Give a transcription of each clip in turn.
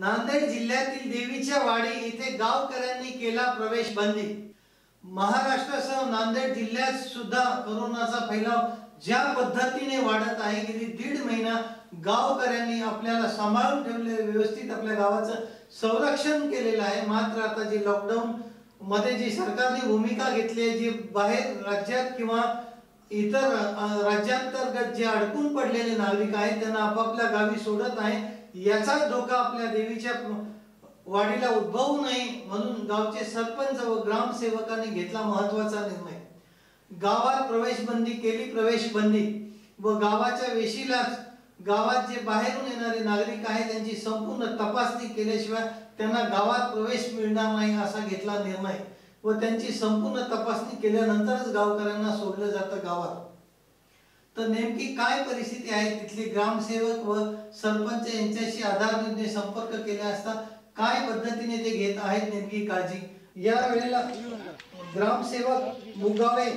नांदेड जिल्ह्यातील देवीच्या वाडी येथे गावकऱ्यांनी केला प्रवेश बंदी. महाराष्ट्रासह नांदेड जिल्ह्यात सुद्धा कोरोनाचा फैलाव ज्या पद्धतीने वाढत आहे गेली दीड महिना गावकऱ्यांनी आपल्याला सांभाळून ठेवले व्यवस्थित आपल्या गावाचं संरक्षण केलेलं आहे. मात्र आता जे लॉकडाऊन मध्ये जी सरकारने भूमिका घेतली आहे जी बाहेर राज्यात किंवा इतर राज्यांतर्गत जे अडकून पडलेले नागरिक आहेत त्यांना आपापल्या गावी सोडत आहे याचाच धोका आपल्या देवीच्या वाढीला उद्भवू नये म्हणून गावचे सरपंच व ग्रामसेवकांनी घेतला महत्त्वाचा निर्णय. गावात प्रवेश बंदी केली प्रवेश बंदी व गावाच्या वेशीलाच गावात जे बाहेरून येणारे नागरिक आहेत त्यांची संपूर्ण तपासणी केल्याशिवाय त्यांना गावात प्रवेश मिळणार नाही असा घेतला निर्णय. व त्यांची संपूर्ण तपासणी केल्यानंतरच गावकऱ्यांना सोडलं जातं गावात. तर नेमकी काय परिस्थिती आहे? तिथले ग्रामसेवक व सरपंच यांच्याशी आधार निर्णय संपर्क केला असता काय पद्धतीने ते घेत आहेत नेमकी काळजी? या वेळेला ग्रामसेवक मुगावे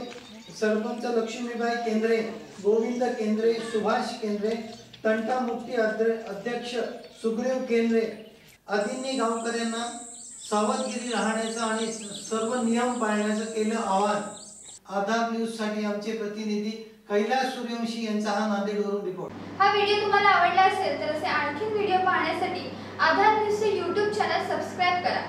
सरपंच लक्ष्मीबाई केंद्रे गोविंद केंद्रे सुभाष केंद्रे तंटा मुक्ती अध्यक्ष सुग्रीव केंद्रे आदींनी गावकऱ्यांना सावधगिरी राहण्याचं आणि सर्व नियम पाळण्याचं केलं आवाहन. आधार न्यूजसाठी आमचे प्रतिनिधी कैलास सूर्यवंशी यांचा हा नांदेडवरून रिपोर्ट हा व्हिडिओ तुम्हाला आवडला असेल तर असे आणखी व्हिडिओ पाहण्यासाठी आधार न्यूजचे यूट्यूब चॅनल सबस्क्राईब करा.